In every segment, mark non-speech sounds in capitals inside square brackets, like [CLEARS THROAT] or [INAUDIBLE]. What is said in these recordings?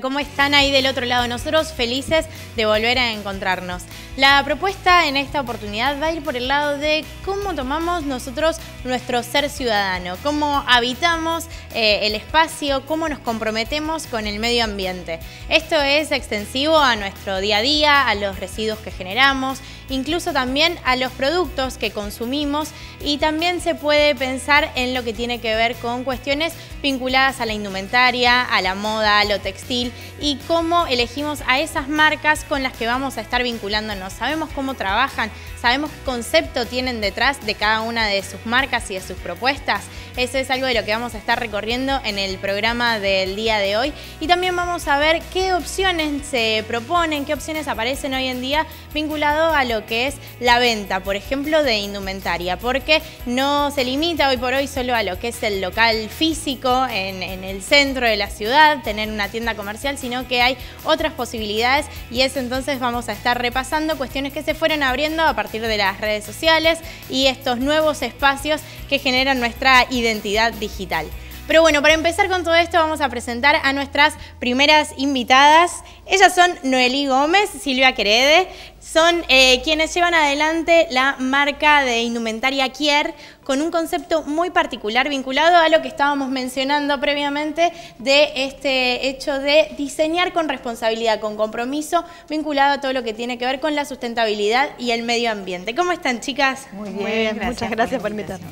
¿cómo están ahí del otro lado? Nosotros felices de volver a encontrarnos. La propuesta en esta oportunidad va a ir por el lado de cómo tomamos nosotros nuestro ser ciudadano, cómo habitamos eh, el espacio, cómo nos comprometemos con el medio ambiente. Esto es extensivo a nuestro día a día, a los residuos que generamos, incluso también a los productos que consumimos y también se puede pensar en lo que tiene que ver con cuestiones vinculadas a la indumentaria, a la moda, a lo textil y cómo elegimos a esas marcas con las que vamos a estar vinculándonos. Sabemos cómo trabajan, sabemos qué concepto tienen detrás de cada una de sus marcas y de sus propuestas. Eso es algo de lo que vamos a estar recorriendo en el programa del día de hoy y también vamos a ver qué opciones se proponen, qué opciones aparecen hoy en día vinculado a lo que es la venta, por ejemplo, de indumentaria, porque no se limita hoy por hoy solo a lo que es el local físico en, en el centro de la ciudad, tener una tienda comercial, sino que hay otras posibilidades y eso entonces vamos a estar repasando cuestiones que se fueron abriendo a partir de las redes sociales y estos nuevos espacios que generan nuestra identidad digital. Pero bueno, para empezar con todo esto vamos a presentar a nuestras primeras invitadas. Ellas son Noelí Gómez, Silvia Querede, son eh, quienes llevan adelante la marca de indumentaria Kier con un concepto muy particular vinculado a lo que estábamos mencionando previamente de este hecho de diseñar con responsabilidad, con compromiso, vinculado a todo lo que tiene que ver con la sustentabilidad y el medio ambiente. ¿Cómo están, chicas? Muy bien, muchas gracias por, invitarnos.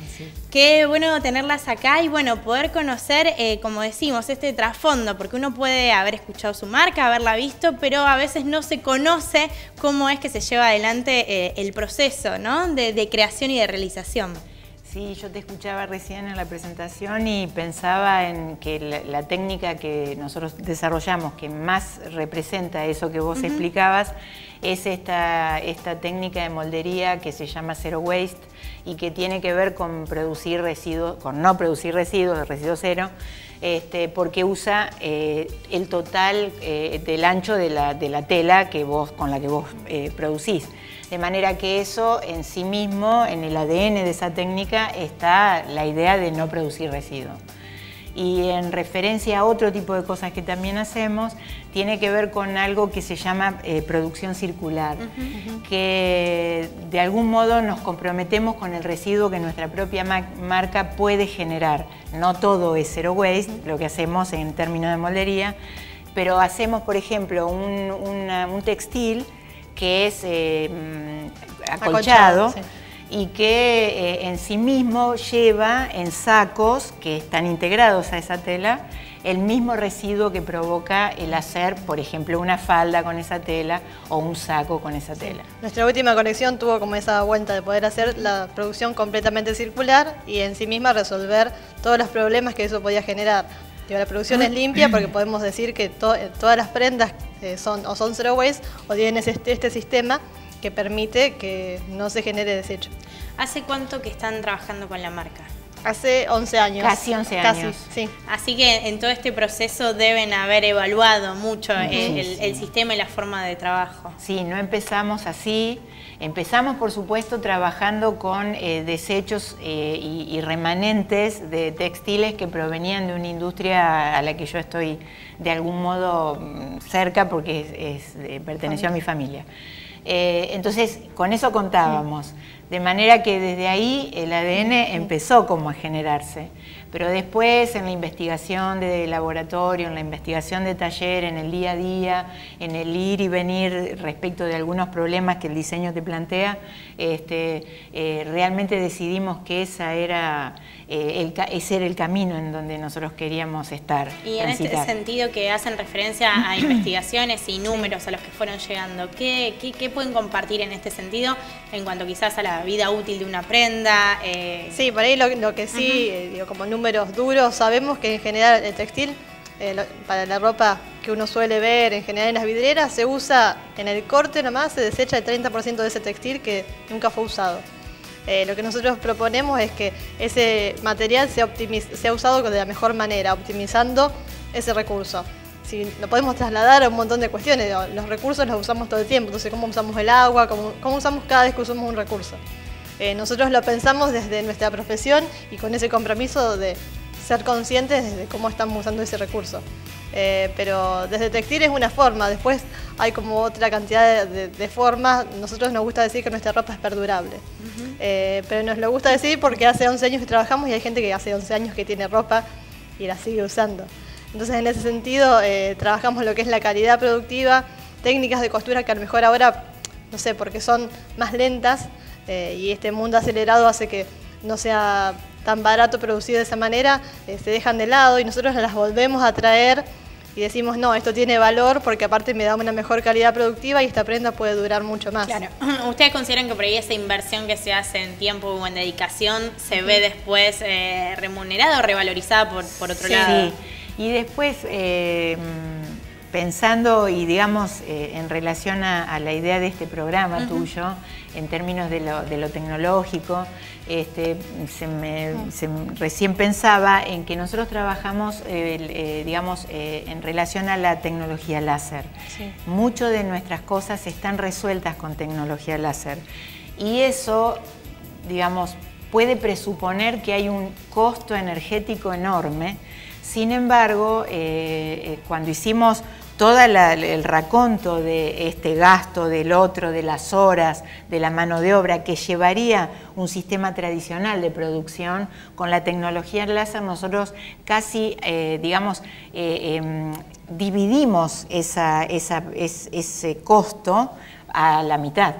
Qué bueno tenerlas acá y bueno, poder conocer, eh, como decimos, este trasfondo, porque uno puede haber escuchado su marca, haberla visto, pero a veces no se conoce cómo es que se lleva adelante eh, el proceso ¿no? de, creación y de realización. Sí, yo te escuchaba recién en la presentación y pensaba en que la, técnica que nosotros desarrollamos, que más representa eso que vos explicabas, es esta, esta técnica de moldería que se llama Zero Waste y que tiene que ver con producir residuos, con no producir residuos, residuo cero, este, porque usa eh, el total eh, del ancho de la, tela que vos, con la que vos eh, producís. De manera que eso en sí mismo, en el ADN de esa técnica, está la idea de no producir residuos y en referencia a otro tipo de cosas que también hacemos, tiene que ver con algo que se llama eh, producción circular, que de algún modo nos comprometemos con el residuo que nuestra propia marca puede generar. No todo es zero waste, lo que hacemos en términos de moldería, pero hacemos, por ejemplo, un, textil que es eh, mm, acolchado, y que eh, en sí mismo lleva en sacos que están integrados a esa tela el mismo residuo que provoca el hacer, por ejemplo, una falda con esa tela o un saco con esa tela. Nuestra última conexión tuvo como esa vuelta de poder hacer la producción completamente circular y en sí misma resolver todos los problemas que eso podía generar. la producción es limpia porque podemos decir que todas las prendas eh, son o son zero waste o tienen este sistema que permite que no se genere desecho. ¿Hace cuánto que están trabajando con la marca? Hace 11 años. Casi 11 años. sí. Así que en todo este proceso deben haber evaluado mucho el, sistema y la forma de trabajo. Sí, no empezamos así. Empezamos, por supuesto, trabajando con eh, desechos eh, y, remanentes de textiles que provenían de una industria a la que yo estoy de algún modo mm, cerca porque es, perteneció a mi familia. Eh, entonces, con eso contábamos. De manera que desde ahí el ADN empezó como a generarse. Pero después en la investigación de laboratorio, en la investigación de taller, en el día a día, en el ir y venir respecto de algunos problemas que el diseño te plantea, este, eh, realmente decidimos que esa era, eh, ese era el camino en donde nosotros queríamos estar. Y en este sentido que hacen referencia a [CLEARS THROAT] investigaciones y números a los que fueron llegando, ¿qué, qué, pueden compartir en este sentido en cuanto quizás a la vida útil de una prenda? Eh, sí, por ahí lo, que sí, digo, como número números duros, sabemos que en general el textil, eh, para la ropa que uno suele ver en general en las vidrieras, se usa en el corte nomás, se desecha el 30% de ese textil que nunca fue usado. Eh, lo que nosotros proponemos es que ese material sea, usado de la mejor manera, optimizando ese recurso. Si lo podemos trasladar a un montón de cuestiones, los recursos los usamos todo el tiempo, entonces cómo usamos el agua, cómo, cómo usamos cada vez que usamos un recurso. Eh, nosotros lo pensamos desde nuestra profesión y con ese compromiso de ser conscientes de cómo estamos usando ese recurso. Eh, pero desde textil es una forma, después hay como otra cantidad de, formas. Nosotros nos gusta decir que nuestra ropa es perdurable, eh, pero nos lo gusta decir porque hace 11 años que trabajamos y hay gente que hace 11 años que tiene ropa y la sigue usando. Entonces en ese sentido eh, trabajamos lo que es la calidad productiva, técnicas de costura que a lo mejor ahora, no sé, porque son más lentas y este mundo acelerado hace que no sea tan barato producir de esa manera, se dejan de lado y nosotros las volvemos a traer y decimos, no, esto tiene valor porque aparte me da una mejor calidad productiva y esta prenda puede durar mucho más. Claro. [CLEARS THROAT] ¿Ustedes consideran que por ahí esa inversión que se hace en tiempo o en dedicación se ve después eh, remunerada o revalorizada por, por otro lado? Sí, y después... Eh, pensando y digamos eh, en relación a, la idea de este programa tuyo, en términos de lo, tecnológico, este, recién pensaba en que nosotros trabajamos, eh, digamos, eh, en relación a la tecnología láser. Muchas de nuestras cosas están resueltas con tecnología láser. Y eso, digamos, puede presuponer que hay un costo energético enorme. Sin embargo, cuando hicimos todo el raconto de este gasto, del otro, de las horas, de la mano de obra que llevaría un sistema tradicional de producción, con la tecnología láser nosotros casi, eh, digamos, eh, em, dividimos ese costo a la mitad.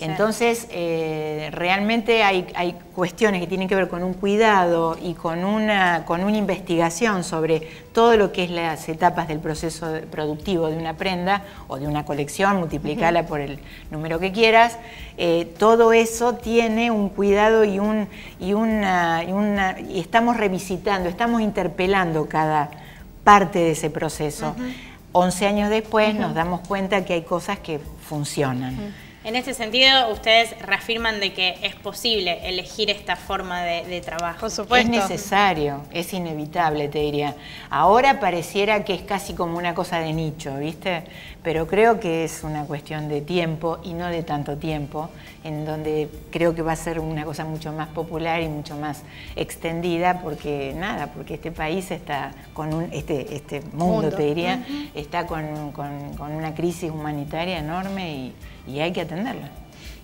Entonces, eh, realmente hay, cuestiones que tienen que ver con un cuidado y con una, con una investigación sobre todo lo que es las etapas del proceso productivo de una prenda o de una colección, multiplicarla por el número que quieras. Eh, todo eso tiene un cuidado y, un, y, una, y, estamos revisitando, estamos interpelando cada parte de ese proceso. Once años después nos damos cuenta que hay cosas que funcionan. En este sentido, ustedes reafirman de que es posible elegir esta forma de, trabajo. Por supuesto. Es necesario, es inevitable, te diría. Ahora pareciera que es casi como una cosa de nicho, ¿viste? Pero creo que es una cuestión de tiempo y no de tanto tiempo, en donde creo que va a ser una cosa mucho más popular y mucho más extendida, porque nada, porque este país está con un, este, este mundo, te diría, está con, con una crisis humanitaria enorme y y hay que atenderla.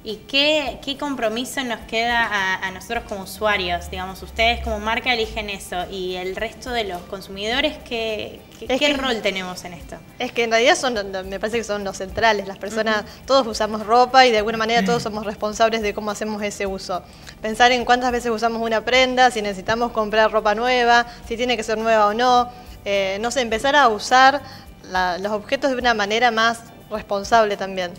¿Y qué, compromiso nos queda a, nosotros como usuarios? Digamos, ustedes como marca eligen eso y el resto de los consumidores, ¿qué, qué, rol tenemos en esto? Es que en realidad son, me parece que son los centrales. Las personas, todos usamos ropa y de alguna manera todos somos responsables de cómo hacemos ese uso. Pensar en cuántas veces usamos una prenda, si necesitamos comprar ropa nueva, si tiene que ser nueva o no. Eh, no sé, empezar a usar los objetos de una manera más responsable también.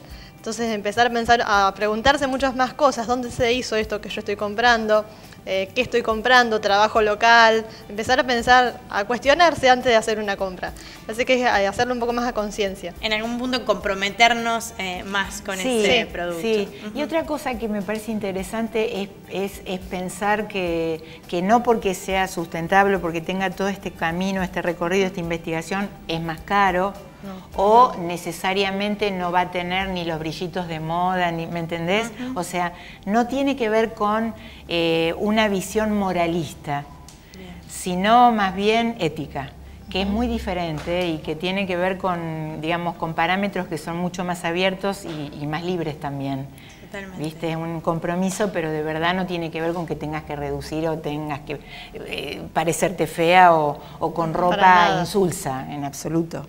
Entonces empezar a pensar, a preguntarse muchas más cosas, ¿dónde se hizo esto que yo estoy comprando? Eh, ¿Qué estoy comprando? ¿Trabajo local? Empezar a pensar, a cuestionarse antes de hacer una compra. Así que es hacerlo un poco más a conciencia. En algún punto comprometernos eh, más con ese producto. Sí, y otra cosa que me parece interesante es, es, pensar que, que no porque sea sustentable, porque tenga todo este camino, este recorrido, esta investigación, es más caro o necesariamente no va a tener ni los brillitos de moda, ni, ¿me entendés? O sea, no tiene que ver con eh, una visión moralista, sino más bien ética que es muy diferente y que tiene que ver con, digamos, con parámetros que son mucho más abiertos y, más libres también. Totalmente. ¿Viste? Es un compromiso, pero de verdad no tiene que ver con que tengas que reducir o tengas que eh, parecerte fea o, o con ropa insulsa, en absoluto.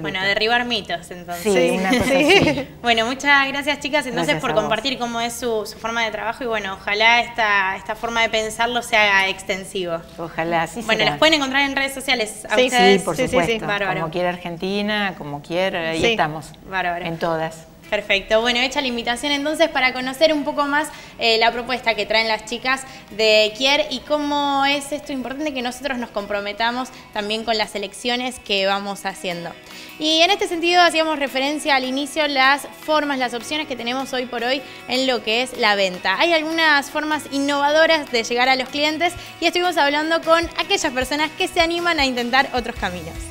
Bueno, derribar mitos entonces. Sí, una cosa así. [LAUGHS] Bueno, muchas gracias chicas entonces por compartir cómo es su, forma de trabajo y bueno, ojalá esta, esta forma de pensarlo sea extensivo. Ojalá, sí Bueno, las pueden encontrar en redes sociales. ¿A sí, sí, por supuesto. Como quiera Argentina, como quiera, ahí estamos. Bárbaro. En todas. Perfecto. Bueno, hecha la invitación entonces para conocer un poco más eh, la propuesta que traen las chicas de Kier y cómo es esto importante que nosotros nos comprometamos también con las elecciones que vamos haciendo. Y en este sentido hacíamos referencia al inicio las formas, las opciones que tenemos hoy por hoy en lo que es la venta. Hay algunas formas innovadoras de llegar a los clientes y estuvimos hablando con aquellas personas que se animan a intentar otros caminos.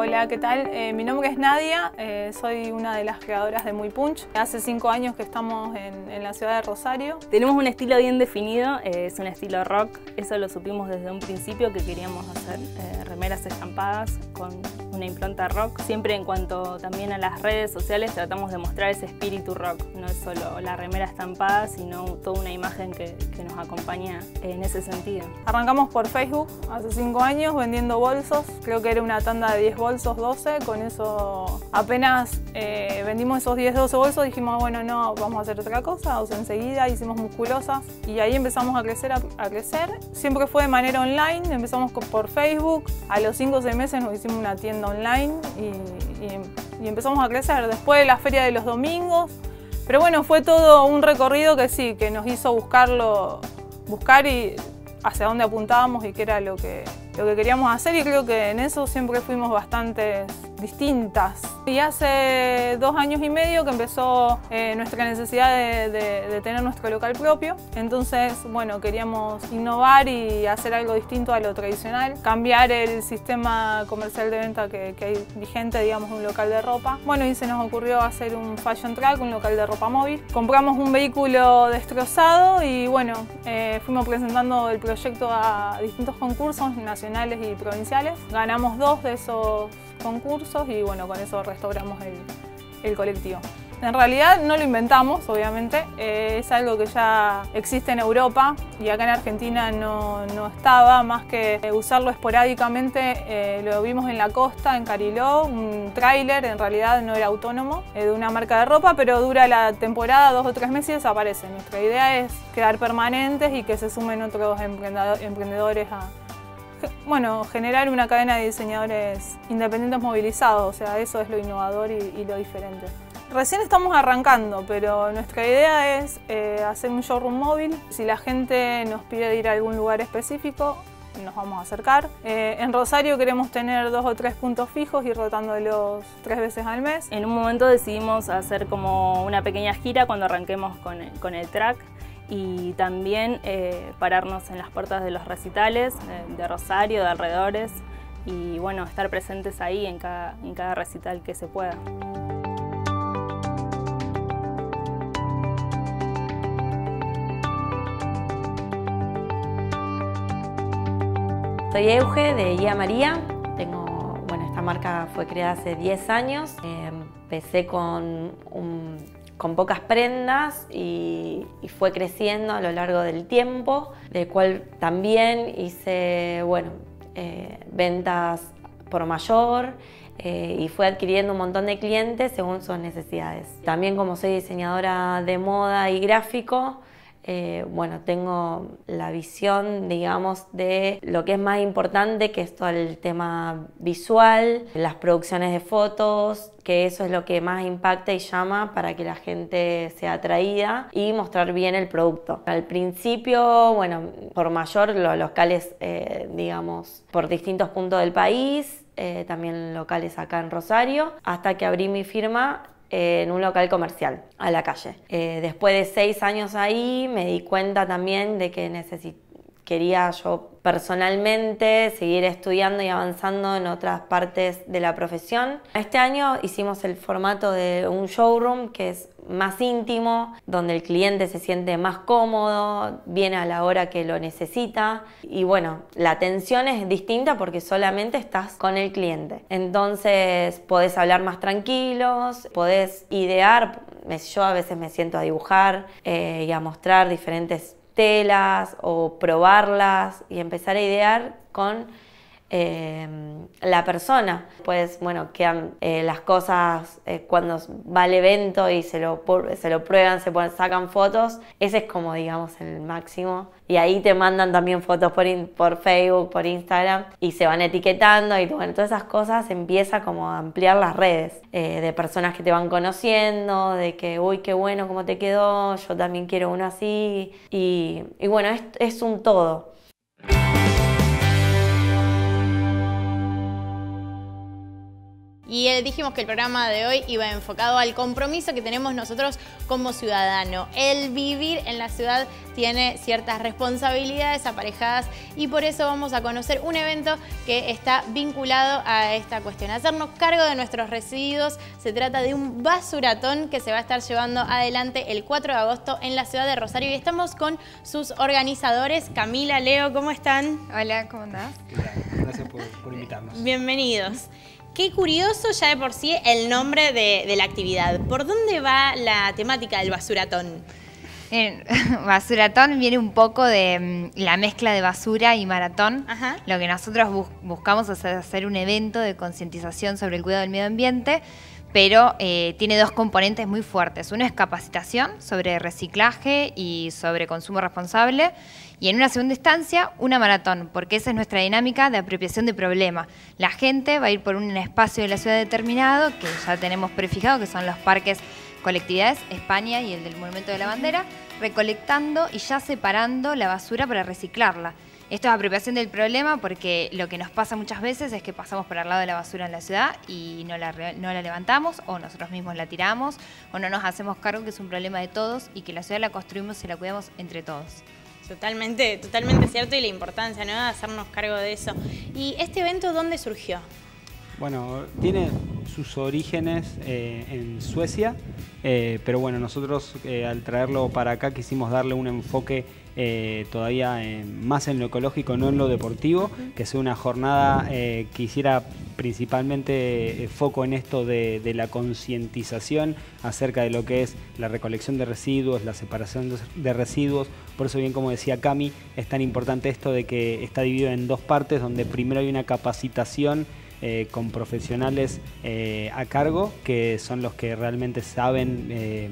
Hola, ¿qué tal? Eh, mi nombre es Nadia, eh, soy una de las creadoras de Muy Punch. Hace cinco años que estamos en, la ciudad de Rosario. Tenemos un estilo bien definido, eh, es un estilo rock. Eso lo supimos desde un principio que queríamos hacer remeras estampadas con una impronta rock. Siempre en cuanto también a las redes sociales tratamos de mostrar ese espíritu rock. No es solo la remera estampada, sino toda una imagen que, que nos acompaña en ese sentido. Arrancamos por Facebook hace cinco años vendiendo bolsos. Creo que era una tanda de 10 bolsos, 12, con eso apenas eh, vendimos esos 10, 12 bolsos, dijimos, bueno, no, vamos a hacer otra cosa, o sea, enseguida hicimos musculosas y ahí empezamos a crecer, a, crecer. Siempre fue de manera online, empezamos por Facebook, a los 5 o 6 meses nos hicimos una tienda online y, empezamos a crecer. Después de la feria de los domingos, pero bueno, fue todo un recorrido que sí, que nos hizo buscarlo, buscar y hacia dónde apuntábamos y qué era lo que, lo que queríamos hacer y creo que en eso siempre fuimos bastante distintas. Y hace dos años y medio que empezó eh, nuestra necesidad de, tener nuestro local propio. Entonces, bueno, queríamos innovar y hacer algo distinto a lo tradicional, cambiar el sistema comercial de venta que, hay vigente, digamos, un local de ropa. Bueno, y se nos ocurrió hacer un fashion track, un local de ropa móvil. Compramos un vehículo destrozado y bueno, eh, fuimos presentando el proyecto a distintos concursos nacionales y provinciales. Ganamos dos de esos concursos y bueno, con eso restauramos el, colectivo. En realidad no lo inventamos, obviamente, eh, es algo que ya existe en Europa y acá en Argentina no, estaba, más que usarlo esporádicamente, eh, lo vimos en la costa, en Cariló, un tráiler, en realidad no era autónomo, eh, de una marca de ropa, pero dura la temporada, dos o tres meses y desaparece. Nuestra idea es quedar permanentes y que se sumen otros emprendedores a, bueno, generar una cadena de diseñadores independientes movilizados, o sea, eso es lo innovador y, lo diferente. Recién estamos arrancando, pero nuestra idea es eh, hacer un showroom móvil. Si la gente nos pide ir a algún lugar específico, nos vamos a acercar. Eh, en Rosario queremos tener dos o tres puntos fijos y rotándolos tres veces al mes. En un momento decidimos hacer como una pequeña gira cuando arranquemos con con el track y también eh, pararnos en las puertas de los recitales eh, de Rosario, de alrededores y bueno, estar presentes ahí en cada, en cada recital que se pueda. Soy Euge de Guía María. Tengo, bueno, esta marca fue creada hace 10 años. Eh, empecé con un con pocas prendas y, fue creciendo a lo largo del tiempo, de cual también hice bueno, eh, ventas por mayor eh, y fue adquiriendo un montón de clientes según sus necesidades. También como soy diseñadora de moda y gráfico, eh, bueno, tengo la visión, digamos, de lo que es más importante, que es todo el tema visual, las producciones de fotos, que eso es lo que más impacta y llama para que la gente sea atraída y mostrar bien el producto. Al principio, bueno, por mayor, los locales, eh, digamos, por distintos puntos del país, eh, también locales acá en Rosario, hasta que abrí mi firma en un local comercial a la calle. Eh, después de seis años ahí me di cuenta también de que quería yo personalmente seguir estudiando y avanzando en otras partes de la profesión. Este año hicimos el formato de un showroom que es más íntimo, donde el cliente se siente más cómodo, viene a la hora que lo necesita y bueno, la atención es distinta porque solamente estás con el cliente. Entonces podés hablar más tranquilos, podés idear, yo a veces me siento a dibujar eh, y a mostrar diferentes telas o probarlas y empezar a idear con Em, la persona. Pues bueno, quedan eh, las cosas eh, cuando va al evento y se lo, se lo prueban, se sacan fotos, ese es como digamos el máximo. Y ahí te mandan también fotos por, por Facebook, por Instagram y se van etiquetando y bueno, todas esas cosas empieza como a ampliar las redes eh, de personas que te van conociendo, de que, uy, qué bueno, cómo te quedó, yo también quiero uno así. Y, bueno, es un todo. Y eh, dijimos que el programa de hoy iba enfocado al compromiso que tenemos nosotros como ciudadano. El vivir en la ciudad tiene ciertas responsabilidades aparejadas y por eso vamos a conocer un evento que está vinculado a esta cuestión. Hacernos cargo de nuestros residuos. Se trata de un basuratón que se va a estar llevando adelante el 4 de agosto en la ciudad de Rosario y estamos con sus organizadores. Camila, Leo, ¿cómo están? Hola, ¿cómo andás? Gracias por, por invitarnos. Bienvenidos. Qué curioso ya de por sí el nombre de, de la actividad. ¿Por dónde va la temática del basuratón? [LAUGHS] Basuratón viene un poco de mm, la mezcla de basura y maratón. Ajá. Lo que nosotros bus- buscamos es hacer un evento de concientización sobre el cuidado del medio ambiente, pero eh, tiene dos componentes muy fuertes. Uno es capacitación sobre reciclaje y sobre consumo responsable. Y en una segunda instancia, una maratón, porque esa es nuestra dinámica de apropiación de problema. La gente va a ir por un espacio de la ciudad determinado, que ya tenemos prefijado, que son los parques colectividades, España y el del Monumento de la Bandera, recolectando y ya separando la basura para reciclarla. Esto es apropiación del problema porque lo que nos pasa muchas veces es que pasamos por al lado de la basura en la ciudad y no la, no la levantamos o nosotros mismos la tiramos o no nos hacemos cargo que es un problema de todos y que la ciudad la construimos y la cuidamos entre todos. Totalmente, totalmente cierto y la importancia ¿no? de hacernos cargo de eso. ¿Y este evento dónde surgió? Bueno, tiene sus orígenes eh, en Suecia, eh, pero bueno, nosotros eh, al traerlo para acá quisimos darle un enfoque eh, todavía más en lo ecológico, no en lo deportivo, que sea una jornada eh, que hiciera principalmente eh, foco en esto de, de la concientización acerca de lo que es la recolección de residuos, la separación de residuos. Por eso bien como decía Cami, es tan importante esto de que está dividido en dos partes, donde primero hay una capacitación eh, con profesionales eh, a cargo, que son los que realmente saben eh,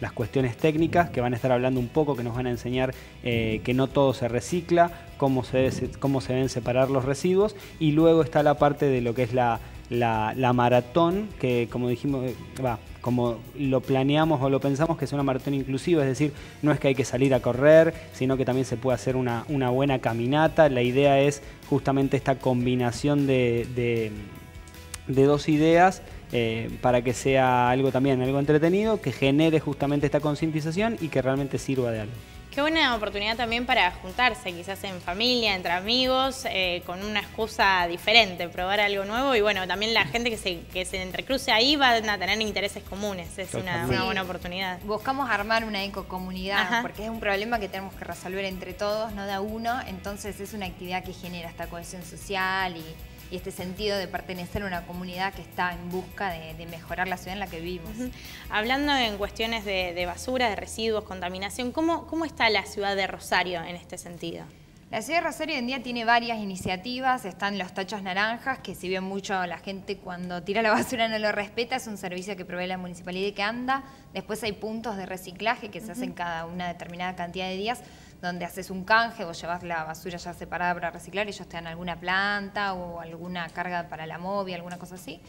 las cuestiones técnicas, que van a estar hablando un poco, que nos van a enseñar que no todo se recicla, cómo se, cómo se deben separar los residuos, y luego está la parte de lo que es la, la- la maratón, que como dijimos, va, como lo planeamos o lo pensamos que es una maratón inclusiva, es decir, no es que hay que salir a correr, sino que también se puede hacer una, una buena caminata. La idea es justamente esta combinación de, de- dos ideas eh, para que sea algo también, algo entretenido, que genere justamente esta concientización y que realmente sirva de algo. Qué buena oportunidad también para juntarse, quizás en familia, entre amigos, eh, con una excusa diferente, probar algo nuevo y bueno, también la gente que se, que se entrecruce ahí van a tener intereses comunes, es una, buena oportunidad. Buscamos armar una ecocomunidad Ajá. porque es un problema que tenemos que resolver entre todos, no de a uno. Entonces es una actividad que genera esta cohesión social y, y este sentido de pertenecer a una comunidad que está en busca de, de mejorar la ciudad en la que vivimos. Hablando en cuestiones de, de basura, de residuos, contaminación, ¿cómo, ¿cómo está la ciudad de Rosario en este sentido? La ciudad de Rosario hoy en día tiene varias iniciativas, están los tachos naranjas, que si bien mucho la gente cuando tira la basura no lo respeta, es un servicio que provee la municipalidad y que anda. Después hay puntos de reciclaje que se hacen cada una determinada cantidad de días, donde haces un canje, vos llevas la basura ya separada para reciclar, ellos te dan alguna planta o alguna carga para la móvil, alguna cosa así.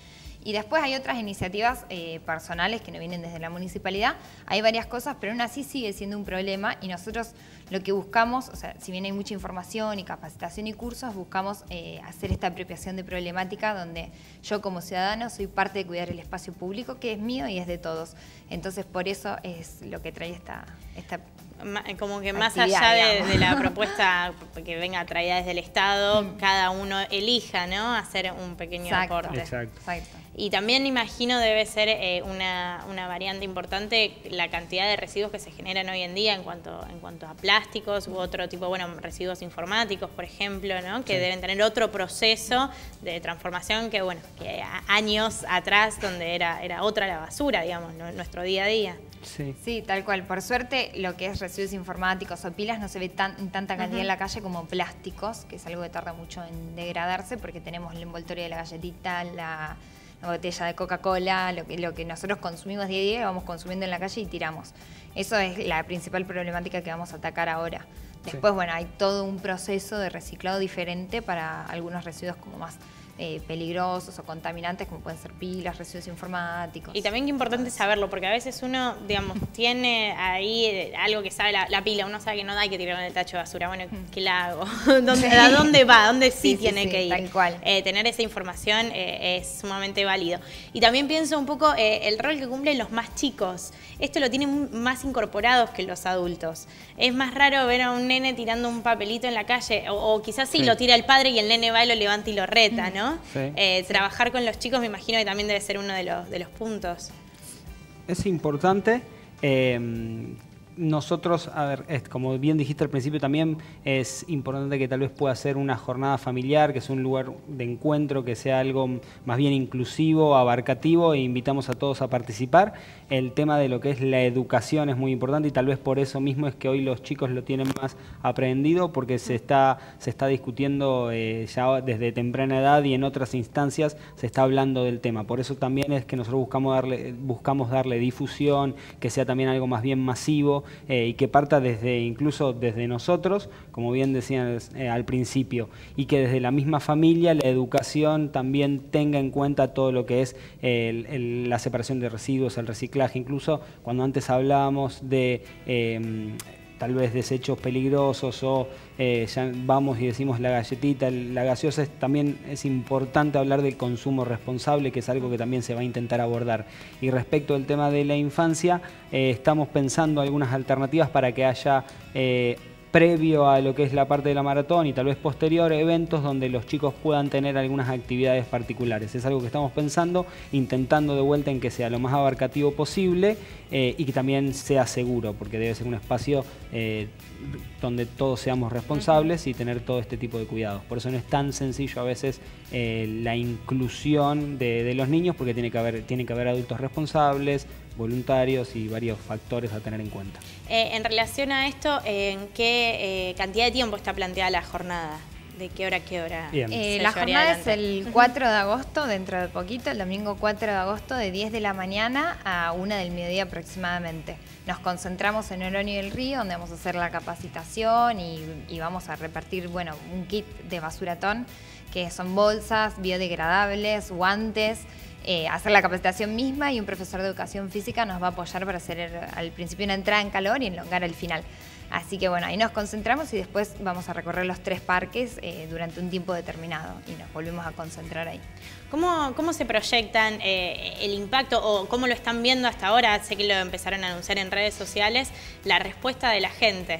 Y después hay otras iniciativas eh, personales que no vienen desde la municipalidad. Hay varias cosas, pero aún así sigue siendo un problema y nosotros lo que buscamos, o sea, si bien hay mucha información y capacitación y cursos, buscamos eh, hacer esta apropiación de problemática donde yo como ciudadano soy parte de cuidar el espacio público que es mío y es de todos. Entonces por eso es lo que trae esta... esta Como que más allá de la [LAUGHS] propuesta que venga traída desde el Estado, cada uno elija, ¿no? Hacer un pequeño Exacto. aporte. Exacto. Exacto. Y también imagino debe ser eh, una, una variante importante la cantidad de residuos que se generan hoy en día en cuanto, en cuanto a plásticos u otro tipo, bueno, residuos informáticos, por ejemplo, ¿no? que deben tener otro proceso de transformación que, bueno, que años atrás donde era, era otra la basura, digamos, ¿no? nuestro día a día. Sí. Sí, tal cual. Por suerte, lo que es residuos informáticos o pilas no se ve tan, en tanta cantidad en la calle como plásticos, que es algo que tarda mucho en degradarse porque tenemos el envoltorio de la galletita, la, la botella de Coca-Cola, lo que, lo que nosotros consumimos día a día, vamos consumiendo en la calle y tiramos. Eso es la principal problemática que vamos a atacar ahora. Después, bueno, hay todo un proceso de reciclado diferente para algunos residuos como más eh, peligrosos o contaminantes como pueden ser pilas, residuos informáticos. Y también que importante saberlo, porque a veces uno, digamos, [LAUGHS] tiene ahí eh, algo que sabe la, pila, uno sabe que no hay que tirarlo en el tacho de basura. Bueno, ¿qué la hago? [LAUGHS] ¿Dónde, ¿A dónde va? ¿A dónde sí, tiene que ir? Tal cual. Eh, tener esa información es sumamente válido. Y también pienso un poco el rol que cumplen los más chicos. Esto lo tienen más incorporados que los adultos. Es más raro ver a un nene tirando un papelito en la calle, o, quizás sí, lo tira el padre y el nene va y lo levanta y lo reta, ¿no? Eh, trabajar con los chicos me imagino que también debe ser uno de los, de los puntos. Es importante. Eh, nosotros, a ver, como bien dijiste al principio, también es importante que tal vez pueda ser una jornada familiar, que sea un lugar de encuentro, que sea algo más bien inclusivo, abarcativo, e invitamos a todos a participar. El tema de lo que es la educación es muy importante y tal vez por eso mismo es que hoy los chicos lo tienen más aprendido, porque se está, se está discutiendo eh, ya desde temprana edad y en otras instancias se está hablando del tema. Por eso también es que nosotros buscamos darle, buscamos darle difusión, que sea también algo más bien masivo eh, y que parta desde incluso desde nosotros, como bien decían eh, al principio, y que desde la misma familia la educación también tenga en cuenta todo lo que es la separación de residuos, el reciclaje, incluso cuando antes hablábamos de em, tal vez desechos peligrosos o eh, ya vamos y decimos la galletita, la gaseosa, también es importante hablar del consumo responsable, que es algo que también se va a intentar abordar. Y respecto al tema de la infancia, eh, estamos pensando algunas alternativas para que haya... Eh, previo a lo que es la parte de la maratón y tal vez posterior eventos donde los chicos puedan tener algunas actividades particulares. Es algo que estamos pensando, intentando de vuelta en que sea lo más abarcativo posible eh, y que también sea seguro, porque debe ser un espacio eh, donde todos seamos responsables y tener todo este tipo de cuidados. Por eso no es tan sencillo a veces eh, la inclusión de, los niños, porque tiene que haber, tiene que haber adultos responsables, voluntarios y varios factores a tener en cuenta. Eh, en relación a esto, ¿en qué eh, cantidad de tiempo está planteada la jornada? ¿De qué hora a qué hora? Eh, la jornada es el 4 de agosto, dentro de poquito, el domingo 4 de agosto, de 10 de la mañana a 1 del mediodía aproximadamente. Nos concentramos en Oroño del Río, donde vamos a hacer la capacitación y, y vamos a repartir, bueno, un kit de basuratón, que son bolsas biodegradables, guantes, eh, hacer la capacitación misma y un profesor de educación física nos va a apoyar para hacer al principio una entrada en calor y enlongar al final. Así que bueno, ahí nos concentramos y después vamos a recorrer los tres parques eh, durante un tiempo determinado y nos volvemos a concentrar ahí. ¿Cómo, cómo se proyectan eh, el impacto o cómo lo están viendo hasta ahora? Sé que lo empezaron a anunciar en redes sociales, la respuesta de la gente.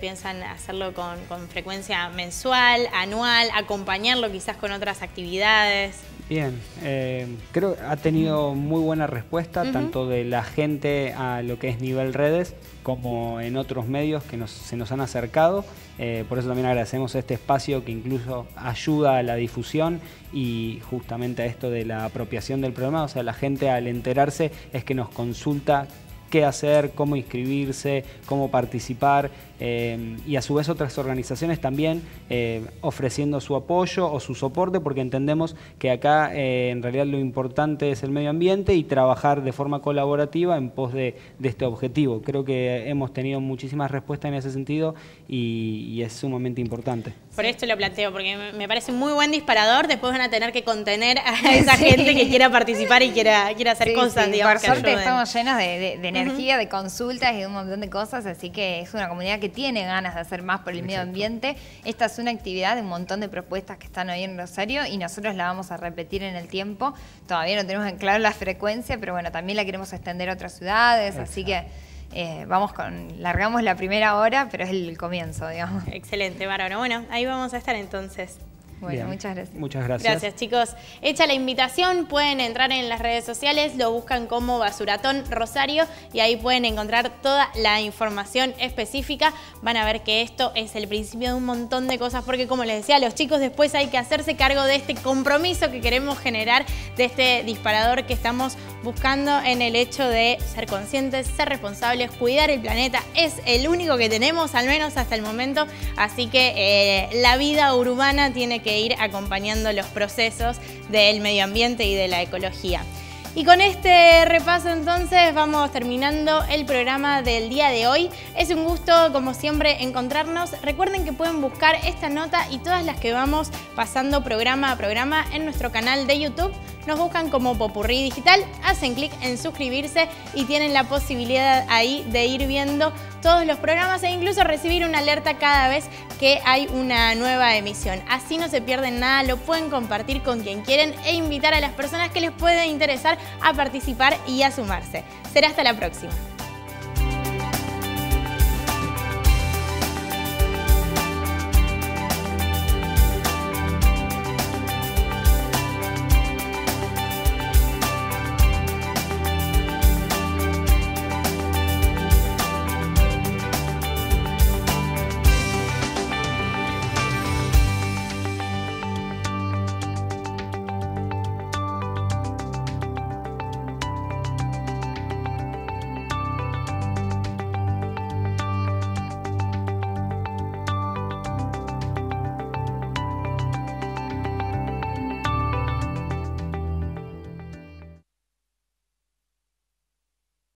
piensan hacerlo con, con, frecuencia mensual, anual, acompañarlo quizás con otras actividades. Bien, eh, creo que ha tenido muy buena respuesta tanto de la gente a lo que es nivel redes como en otros medios que se nos han acercado. Eh, por eso también agradecemos este espacio que incluso ayuda a la difusión y justamente a esto de la apropiación del programa. O sea, la gente al enterarse es que nos consulta qué hacer, cómo inscribirse, cómo participar eh, y a su vez otras organizaciones también eh, ofreciendo su apoyo o su soporte porque entendemos que acá eh, en realidad lo importante es el medio ambiente y trabajar de forma colaborativa en pos de, este objetivo. Creo que hemos tenido muchísimas respuestas en ese sentido y, es sumamente importante. Por esto lo planteo, porque me parece un muy buen disparador, después van a tener que contener a [LAUGHS] esa gente que quiera participar y quiera, quiera hacer cosas. Digamos, Por suerte estamos llenos de, energía, de consultas y de un montón de cosas, así que es una comunidad que tiene ganas de hacer más por el medio ambiente. Esta es una actividad de un montón de propuestas que están hoy en Rosario y nosotros la vamos a repetir en el tiempo. Todavía no tenemos en claro la frecuencia, pero bueno, también la queremos extender a otras ciudades, así que... Eh, vamos con, largamos la primera hora, pero es el comienzo, digamos. Excelente, bárbaro. Bueno, ahí vamos a estar entonces. Bueno, muchas gracias. Muchas gracias. Gracias, chicos. Hecha la invitación, pueden entrar en las redes sociales, lo buscan como Basuratón Rosario y ahí pueden encontrar toda la información específica. Van a ver que esto es el principio de un montón de cosas porque, como les decía, los chicos después hay que hacerse cargo de este compromiso que queremos generar, de este disparador que estamos buscando en el hecho de ser conscientes, ser responsables, cuidar el planeta. Es el único que tenemos, al menos hasta el momento. Así que eh, la vida urbana tiene que ir acompañando los procesos del medio ambiente y de la ecología. Y con este repaso entonces vamos terminando el programa del día de hoy. Es un gusto, como siempre, encontrarnos. Recuerden que pueden buscar esta nota y todas las que vamos pasando programa a programa en nuestro canal de YouTube. Nos buscan como Popurrí Digital, hacen clic en suscribirse y tienen la posibilidad ahí de ir viendo todos los programas e incluso recibir una alerta cada vez que hay una nueva emisión. Así no se pierden nada, lo pueden compartir con quien quieren e invitar a las personas que les puede interesar a participar y a sumarse. Será hasta la próxima.